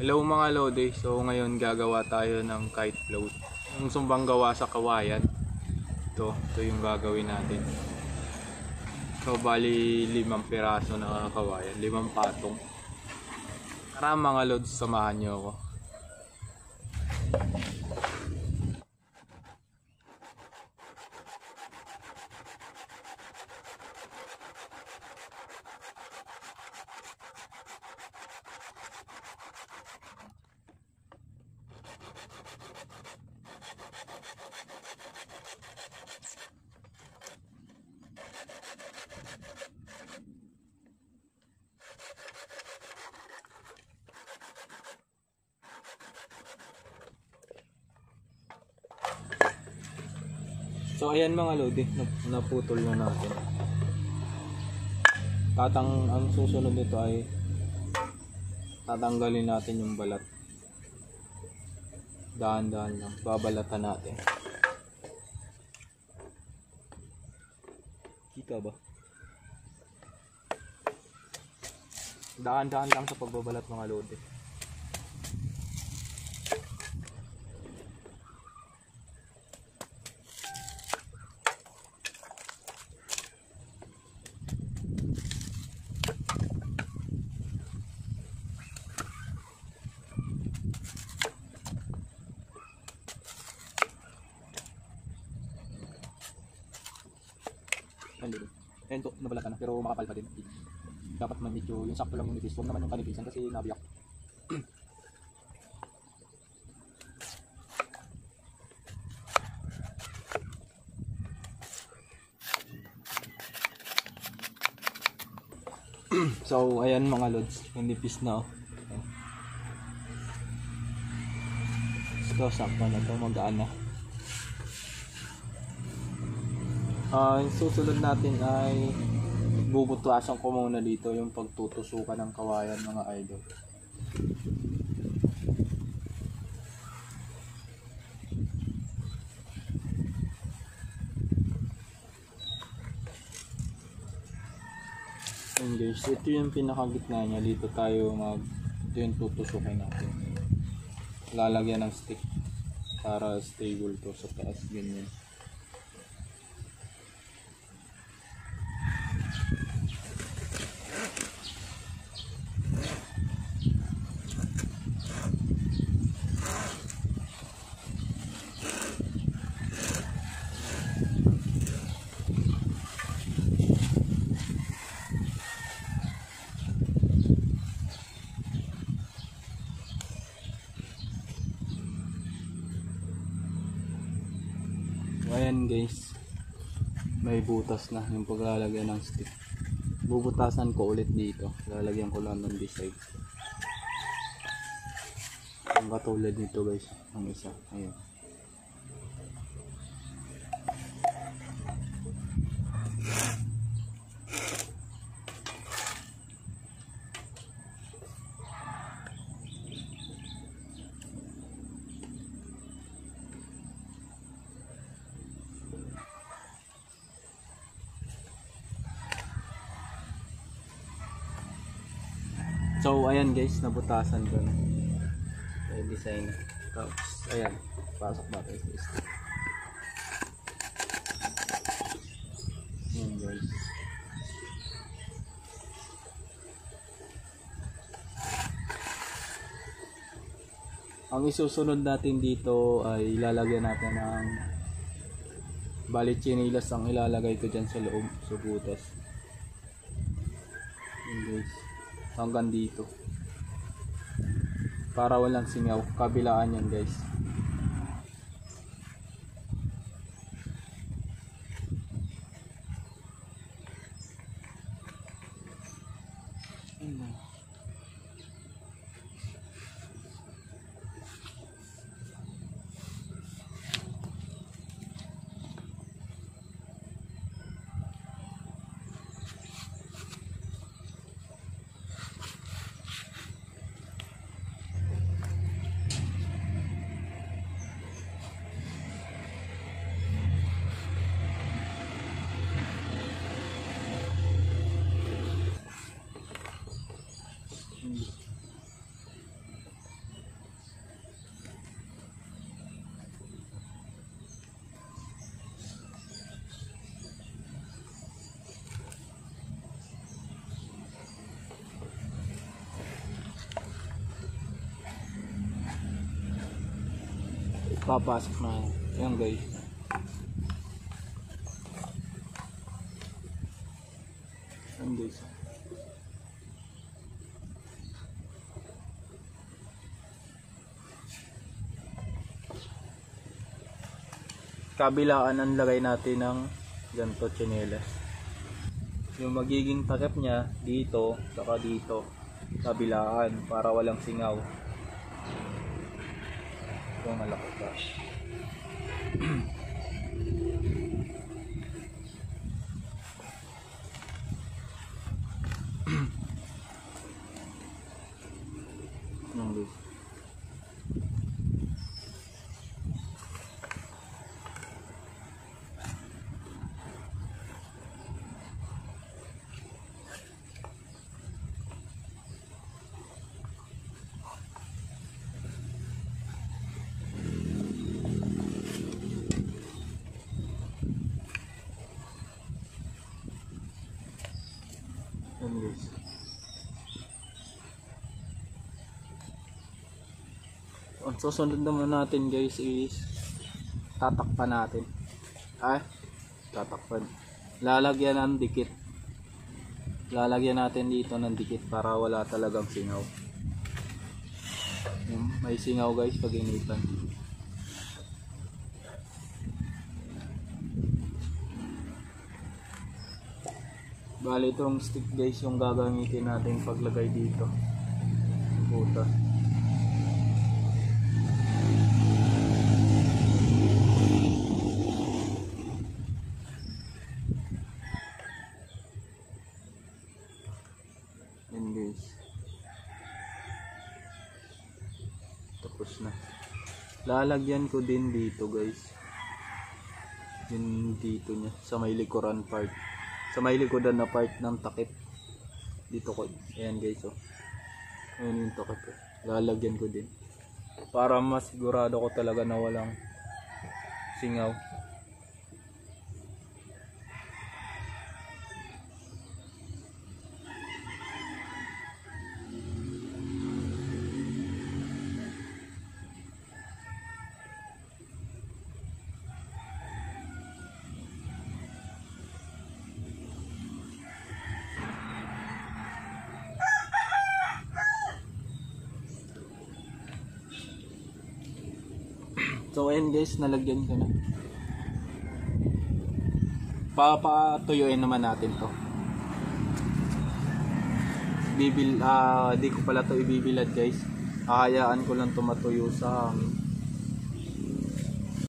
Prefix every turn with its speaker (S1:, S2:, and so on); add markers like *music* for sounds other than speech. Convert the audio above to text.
S1: Hello mga Lodi, so ngayon gagawa tayo ng kite float. Yung sumbang gawa sa kawayan. Ito, ito yung gagawin natin. So bali limang piraso na kawayan, limang patong. Tara mga Lods, samahan niyo ako. So ayan mga Lodi, nap- naputol na natin. Tatang ang susunod nito ay tatanggalin natin yung balat. Dahan-dahan lang, babalatan natin. Kita ba? Dahan-dahan lang sa pagbabalat mga Lodi. Ano yun? Ayan to, nabalatan na, pero makapal pa din. Dapat man medyo, yung sakto lang yung nipis. Huwag naman yung kanipisan kasi nabiyak. *clears throat* so, ayan mga lods, yung nipis na oh. So, sakto na to, magaan na. Ah, yung susunod natin ay bubutasan ko muna dito yung pagtutusukan ng kawayan mga idol. Ayun guys, ito yung pinakagitna niya. Dito tayo mag ito yung tutusukin natin. Lalagyan ng stick para stable to sa taas ganyan. So, ayan guys. May butas na yung paglalagyan ng stick. Bubutasan ko ulit dito. Lalagyan ko lang ng side. Ang katulad nito guys. Ang isa. Ayan. So ayan guys, nabutasan ko na. Design. Tapos ayan, pasok natin sa stick. Ayan guys. Ang isusunod natin dito ay ilalagyan natin ng bali chinilas ang ilalagay ko dyan sa loob sa butas. Ayan guys hanggang dito. Para walang singaw. Kabilaan yan guys. Amen. papasok na yan guys. Kabilaan ang lagay natin ng ganito tsinelas. Yung magiging takip niya dito, saka dito, kabilaan para walang singaw. Ito malaki pa. Yan guys. *clears throat* Yan guys. Ang susunod naman natin guys is tatakpan natin. Ay, tatakpan. Lalagyan ng dikit. Lalagyan natin dito ng dikit para wala talagang singaw. Yung May singaw guys pag initan. Bali itong stick guys yung gagamitin natin paglagay dito. Puta. Yan guys. Tapos na. Lalagyan ko din dito guys. Yung dito niya sa may likuran part. Sa may likodan na part ng takip. Dito ko. Ayan guys oh. Ayan yung takip oh. Lalagyan ko din. Para mas sigurado ko talaga na walang singaw. So ayun guys, nalagyan ko na. Papatuyuin naman natin to. Bibil, ah, di ko pala to ibibilad guys. Ahayaan ko lang to matuyo sa hangin.